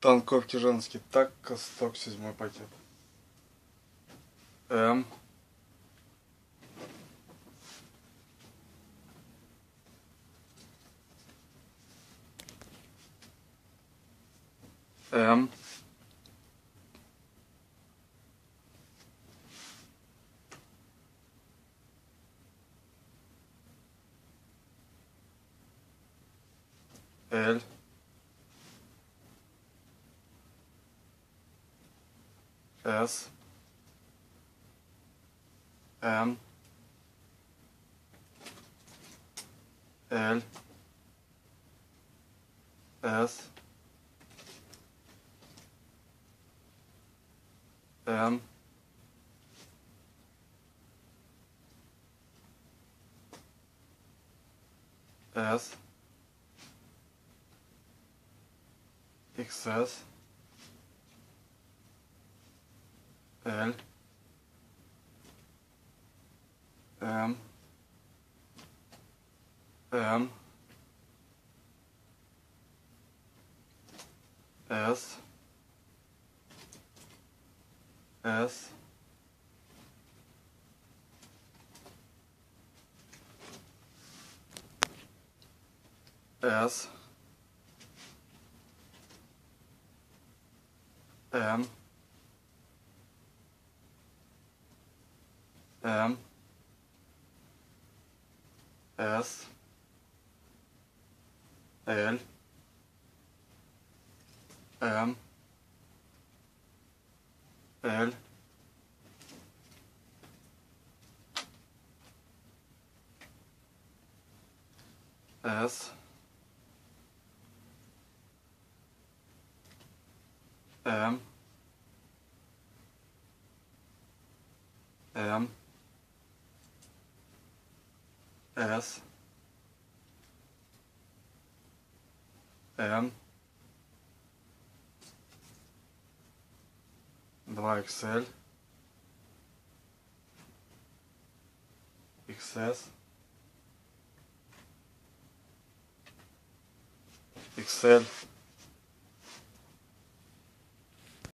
Танковки женские. Так, Косток, седьмой пакет. М. М. Л. as N L S M S XS L. M. M. S. S. S. M. M S L M L. S M M. S. N. 2 XL. XS. XL.